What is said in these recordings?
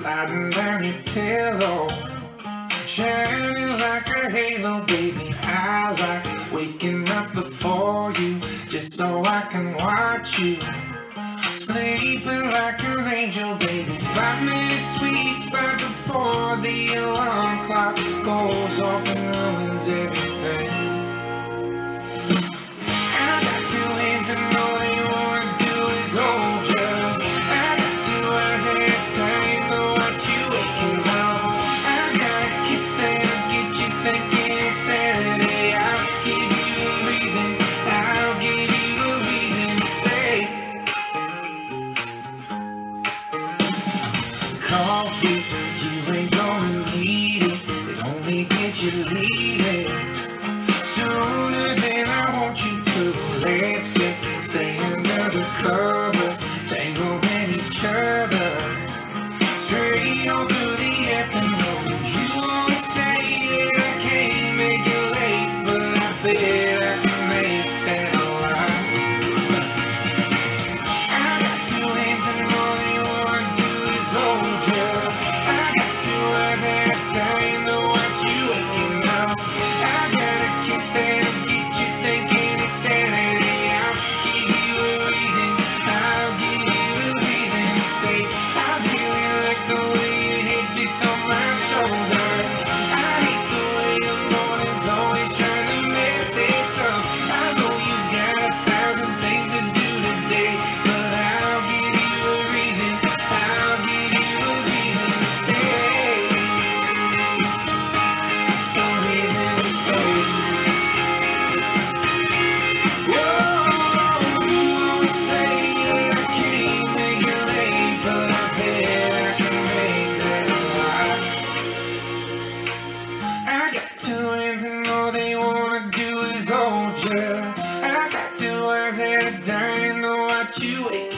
sliding down your pillow. Shining like a halo, baby. I like waking up before you just so I can watch you. Sleeping like an angel, baby. Five minutes sweet spot before the alarm clock goes off and ruins everything. you leaving sooner than I want you to. Let's just stay under the covers, tangle in each other, straight on through the afternoon. You say that I can't make it late, but I bet I can make that alright. I got two hands and only one to this old girl. I got two eyes and I ain't the dying to watch you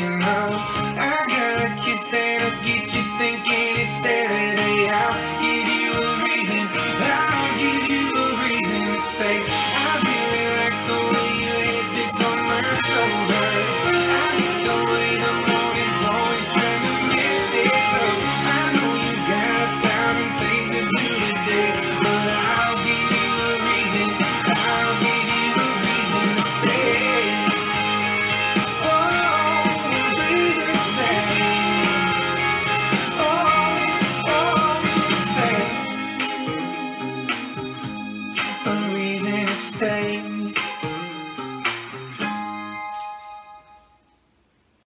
same.